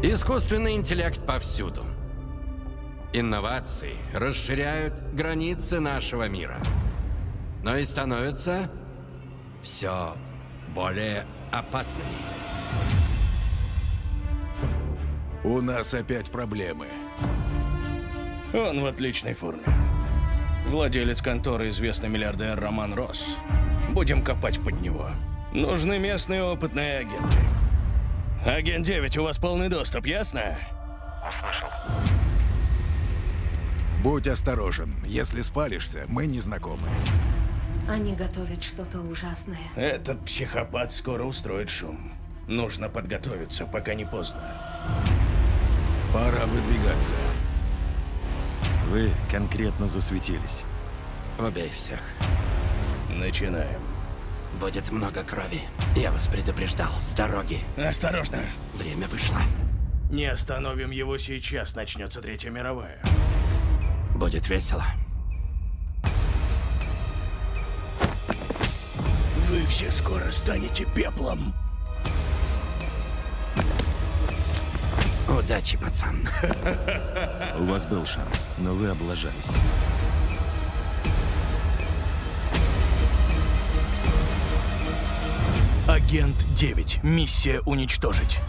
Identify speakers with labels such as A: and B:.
A: Искусственный интеллект повсюду. Инновации расширяют границы нашего мира. Но и становятся все более опасными.
B: У нас опять проблемы.
C: Он в отличной форме. Владелец конторы известный миллиардер Роман Росс. Будем копать под него. Нужны местные опытные агенты. Агент 9, у вас полный доступ, ясно?
D: Услышал.
B: Будь осторожен. Если спалишься, мы не знакомы.
E: Они готовят что-то ужасное.
C: Этот психопат скоро устроит шум. Нужно подготовиться, пока не поздно.
B: Пора выдвигаться.
F: Вы конкретно засветились.
A: Убей всех.
C: Начинаем.
A: Будет много крови. Я вас предупреждал. С дороги.
C: Осторожно!
A: Время вышло.
C: Не остановим его сейчас, начнется Третья мировая.
A: Будет весело.
C: Вы все скоро станете пеплом.
A: Удачи, пацан.
F: У вас был шанс, но вы облажались.
C: Агент 9. Миссия уничтожить.